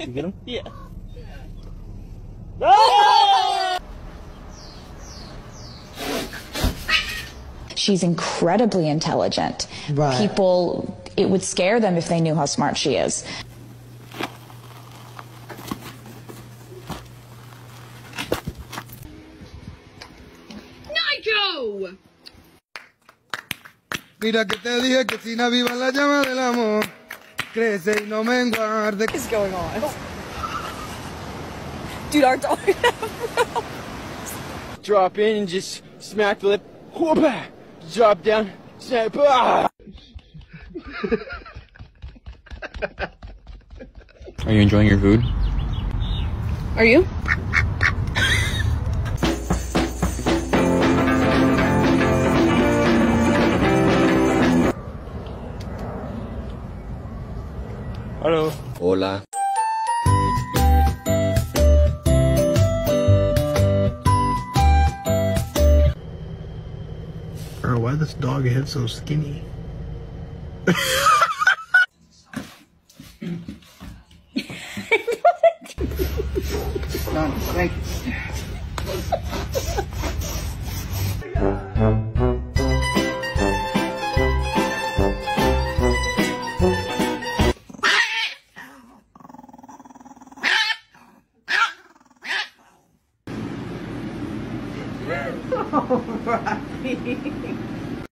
You get him? Yeah. She's incredibly intelligent. Right. People, it would scare them if they knew how smart she is. Nigel! Mira que te dije que sin aviva la llama del amor, crece y no menguar. What is going on? Dude, our dog. Drop in and just smack the lip. Whoop! Drop down. Snap. Ah! Are you enjoying your food? Are you? Hello. Hola. Bro, why this dog head so skinny? Done. Thank you. oh, All right.